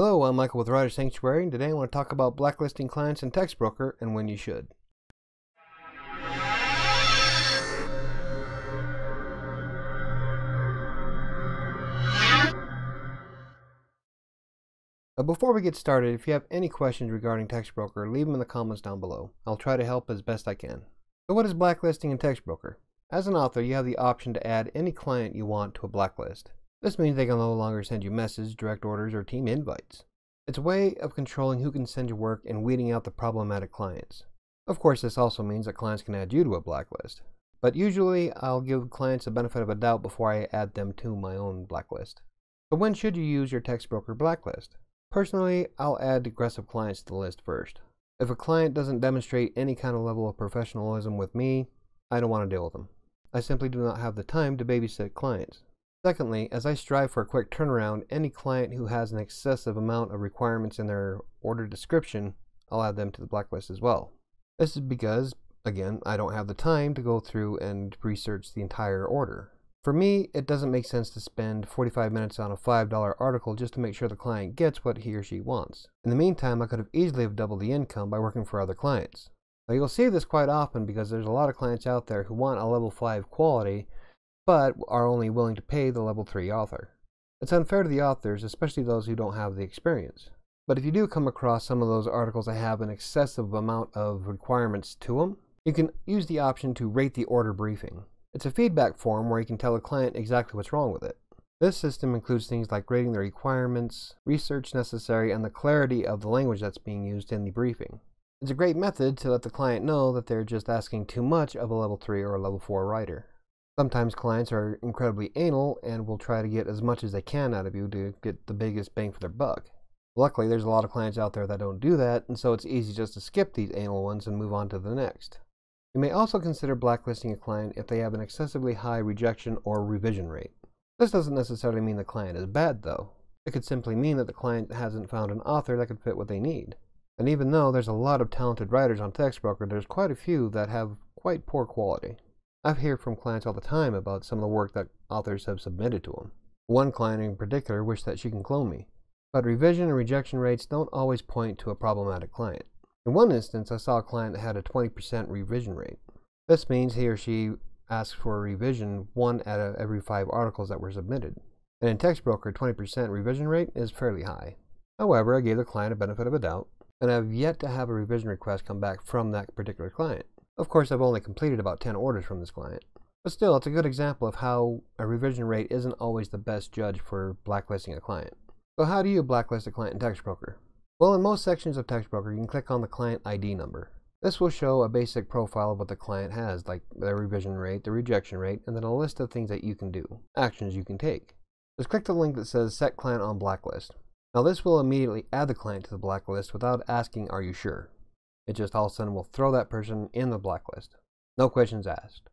Hello, I'm Michael with Writer Sanctuary, and today I want to talk about blacklisting clients in TextBroker and when you should. But before we get started, if you have any questions regarding TextBroker, leave them in the comments down below. I'll try to help as best I can. So what is blacklisting in TextBroker? As an author, you have the option to add any client you want to a blacklist. This means they can no longer send you messages, direct orders, or team invites. It's a way of controlling who can send your work and weeding out the problematic clients. Of course, this also means that clients can add you to a blacklist. But usually, I'll give clients the benefit of a doubt before I add them to my own blacklist. So when should you use your Textbroker blacklist? Personally, I'll add aggressive clients to the list first. If a client doesn't demonstrate any kind of level of professionalism with me, I don't want to deal with them. I simply do not have the time to babysit clients. Secondly, as I strive for a quick turnaround, any client who has an excessive amount of requirements in their order description, I'll add them to the blacklist as well. This is because, again, I don't have the time to go through and research the entire order. For me, it doesn't make sense to spend 45 minutes on a $5 article just to make sure the client gets what he or she wants. In the meantime, I could have easily have doubled the income by working for other clients. Now you'll see this quite often because there's a lot of clients out there who want a level 5 quality but are only willing to pay the level 3 author. It's unfair to the authors, especially those who don't have the experience. But if you do come across some of those articles that have an excessive amount of requirements to them, you can use the option to rate the order briefing. It's a feedback form where you can tell the client exactly what's wrong with it. This system includes things like grading the requirements, research necessary, and the clarity of the language that's being used in the briefing. It's a great method to let the client know that they're just asking too much of a level 3 or a level 4 writer. Sometimes clients are incredibly anal and will try to get as much as they can out of you to get the biggest bang for their buck. Luckily, there's a lot of clients out there that don't do that, and so it's easy just to skip these anal ones and move on to the next. You may also consider blacklisting a client if they have an excessively high rejection or revision rate. This doesn't necessarily mean the client is bad, though. It could simply mean that the client hasn't found an author that could fit what they need. And even though there's a lot of talented writers on TextBroker, there's quite a few that have quite poor quality. I hear from clients all the time about some of the work that authors have submitted to them. One client in particular wished that she can clone me. But revision and rejection rates don't always point to a problematic client. In one instance, I saw a client that had a 20% revision rate. This means he or she asked for a revision one out of every five articles that were submitted. And in TextBroker, 20% revision rate is fairly high. However, I gave the client a benefit of a doubt and I've yet to have a revision request come back from that particular client. Of course, I've only completed about 10 orders from this client. But still, it's a good example of how a revision rate isn't always the best judge for blacklisting a client. So how do you blacklist a client in TextBroker? Well, in most sections of TextBroker, you can click on the client ID number. This will show a basic profile of what the client has, like their revision rate, the rejection rate, and then a list of things that you can do, actions you can take. Just click the link that says Set Client on Blacklist. Now this will immediately add the client to the blacklist without asking are you sure. It just all of a sudden will throw that person in the blacklist. No questions asked.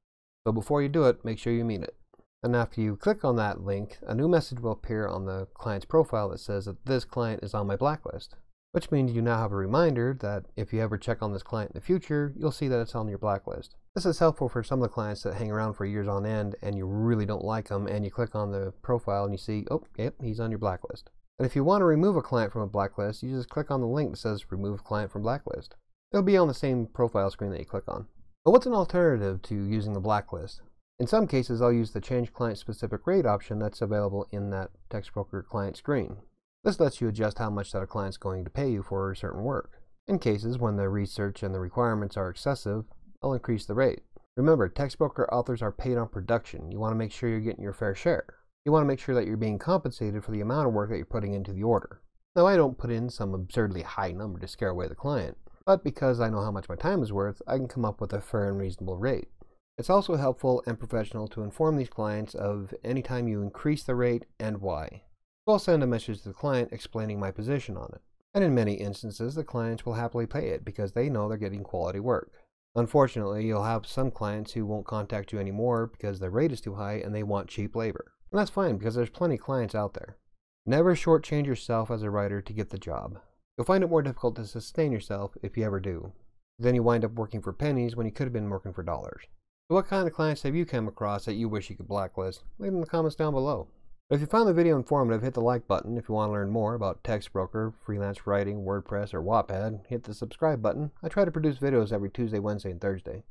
So before you do it, make sure you mean it. And after you click on that link, a new message will appear on the client's profile that says that this client is on my blacklist. Which means you now have a reminder that if you ever check on this client in the future, you'll see that it's on your blacklist. This is helpful for some of the clients that hang around for years on end and you really don't like them and you click on the profile and you see, oh, yep, he's on your blacklist. And if you want to remove a client from a blacklist, you just click on the link that says Remove Client from Blacklist. It'll be on the same profile screen that you click on. But what's an alternative to using the blacklist? In some cases, I'll use the Change Client Specific Rate option that's available in that TextBroker client screen. This lets you adjust how much that a client's going to pay you for a certain work. In cases when the research and the requirements are excessive, I'll increase the rate. Remember, TextBroker authors are paid on production. You want to make sure you're getting your fair share. You want to make sure that you're being compensated for the amount of work that you're putting into the order. Now, I don't put in some absurdly high number to scare away the client, but because I know how much my time is worth, I can come up with a fair and reasonable rate. It's also helpful and professional to inform these clients of any time you increase the rate and why. I'll send a message to the client explaining my position on it. And in many instances, the clients will happily pay it because they know they're getting quality work. Unfortunately, you'll have some clients who won't contact you anymore because their rate is too high and they want cheap labor. And that's fine because there's plenty of clients out there. Never shortchange yourself as a writer to get the job. You'll find it more difficult to sustain yourself if you ever do. Then you wind up working for pennies when you could have been working for dollars. So what kind of clients have you come across that you wish you could blacklist? Leave them in the comments down below. If you found the video informative, hit the like button. If you want to learn more about TextBroker, freelance writing, WordPress, or Wattpad, hit the subscribe button. I try to produce videos every Tuesday, Wednesday, and Thursday.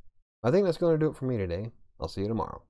I think that's going to do it for me today. I'll see you tomorrow.